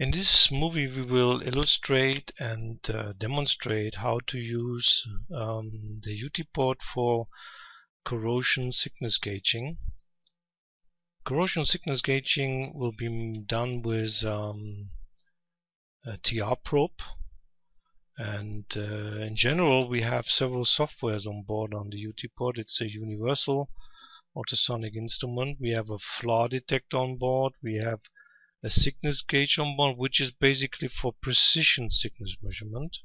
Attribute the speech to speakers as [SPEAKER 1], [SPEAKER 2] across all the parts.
[SPEAKER 1] In this movie we will illustrate and uh, demonstrate how to use um, the utPod for corrosion thickness gauging. Corrosion thickness gauging will be done with um, a TR probe and uh, in general we have several softwares on board on the utPod. It's a universal ultrasonic instrument. We have a flaw detector on board. We have a thickness gauge on board which is basically for precision thickness measurement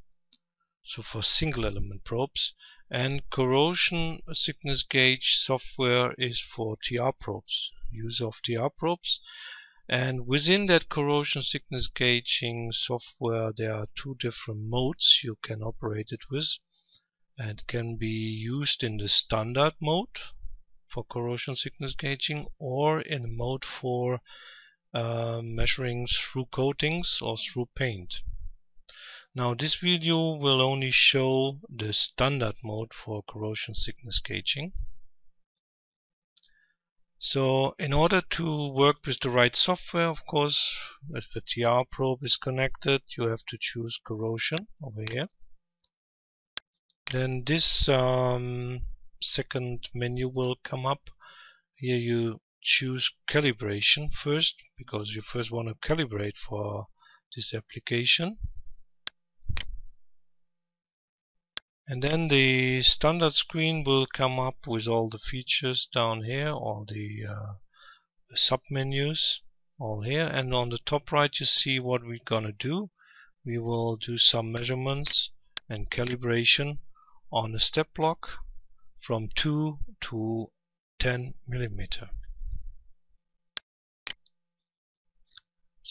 [SPEAKER 1] so for single element probes. And corrosion thickness gauge software is for TR probes use of TR probes. And within that corrosion thickness gauging software there are two different modes you can operate it with and can be used in the standard mode for corrosion thickness gauging or in a mode for uh, measuring through coatings or through paint. Now this video will only show the standard mode for corrosion thickness gauging. So in order to work with the right software, of course, if the TR probe is connected, you have to choose corrosion over here. Then this um, second menu will come up. Here you choose calibration first because you first want to calibrate for this application. And then the standard screen will come up with all the features down here all the uh, sub menus all here. And on the top right you see what we're gonna do. We will do some measurements and calibration on a step block from 2 to 10 millimeter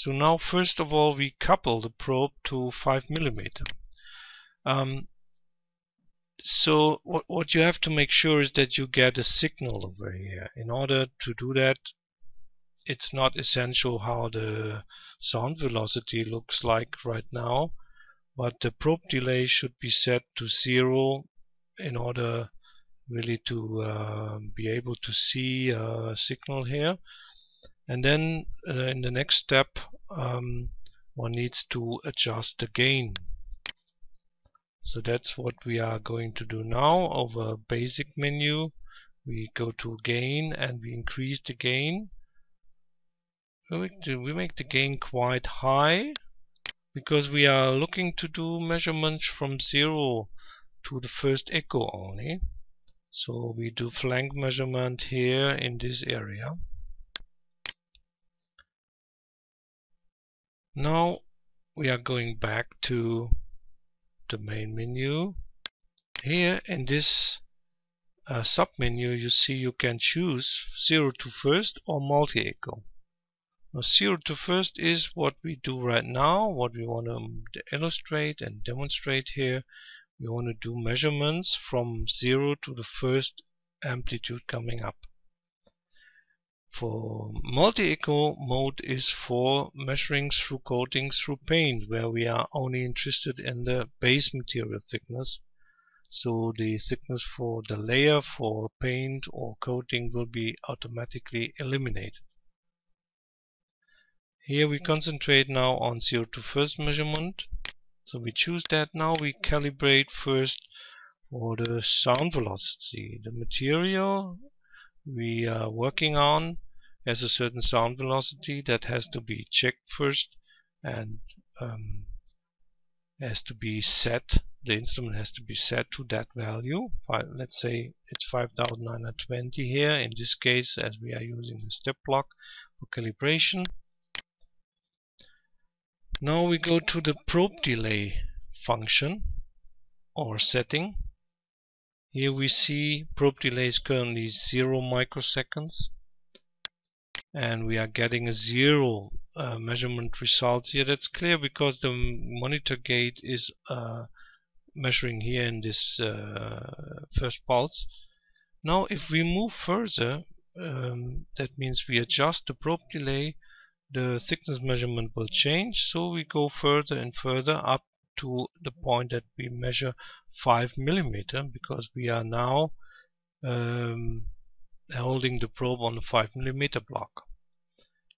[SPEAKER 1] So now first of all we couple the probe to 5 millimeter. Um, so what, what you have to make sure is that you get a signal over here. In order to do that it's not essential how the sound velocity looks like right now but the probe delay should be set to zero in order really to uh, be able to see a signal here and then uh, in the next step um, one needs to adjust the gain. So that's what we are going to do now. Over basic menu we go to gain and we increase the gain. We make the, gain quite high because we are looking to do measurements from 0 to the first echo only. So we do flank measurement here in this area Now we are going back to the main menu. Here in this uh, sub menu you see you can choose 0 to first or multi-echo. Now 0 to first is what we do right now, what we want to illustrate and demonstrate here. We want to do measurements from 0 to the first amplitude coming up for multi-echo mode is for measuring through coating through paint where we are only interested in the base material thickness. So the thickness for the layer for paint or coating will be automatically eliminated. Here we concentrate now on 0 to first measurement. So we choose that. Now we calibrate first for the sound velocity. The material we are working on has a certain sound velocity that has to be checked first and um, has to be set the instrument has to be set to that value. Let's say it's 5920 here. In this case as we are using the step block for calibration. Now we go to the probe delay function or setting here we see probe delay is currently 0 microseconds and we are getting a zero uh, measurement result here. That's clear because the monitor gate is uh, measuring here in this uh, first pulse. Now if we move further um, that means we adjust the probe delay the thickness measurement will change. So we go further and further up to the point that we measure 5 millimeter because we are now um, holding the probe on the 5 millimeter block.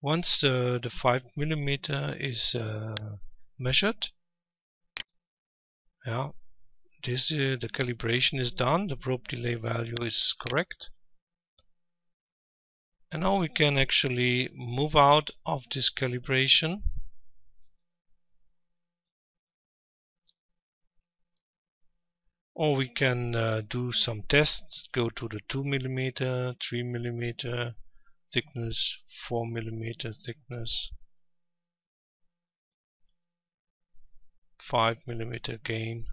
[SPEAKER 1] once the, the 5 millimeter is uh, measured yeah this uh, the calibration is done the probe delay value is correct and now we can actually move out of this calibration or we can uh, do some tests go to the 2 millimeter 3 millimeter thickness 4 millimeter thickness 5 millimeter gain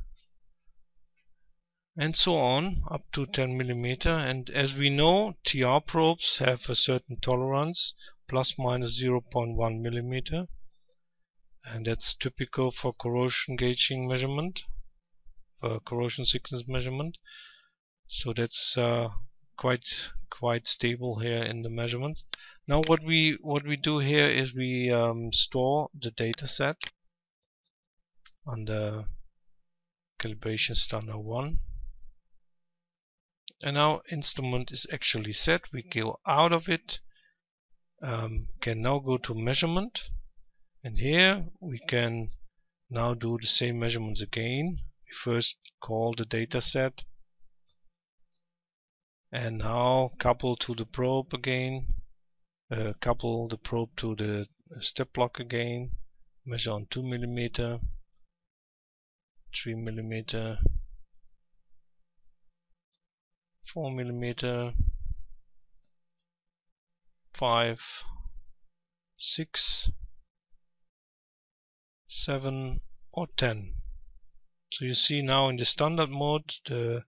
[SPEAKER 1] and so on up to 10 millimeter. And as we know TR probes have a certain tolerance plus minus 0.1 millimeter. And that's typical for corrosion gauging measurement corrosion thickness measurement. So that's uh, quite quite stable here in the measurements now what we what we do here is we um, store the data set the calibration standard 1 and our instrument is actually set. We go out of it um, can now go to measurement. And here we can now do the same measurements again first call the dataset and now couple to the probe again. Uh, couple the probe to the step block again. Measure on 2 millimeter 3 millimeter 4 millimeter 5 6 7 or 10 so you see now in the standard mode the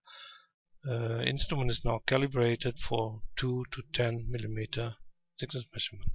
[SPEAKER 1] uh, instrument is now calibrated for 2 to 10 millimeter thickness measurement.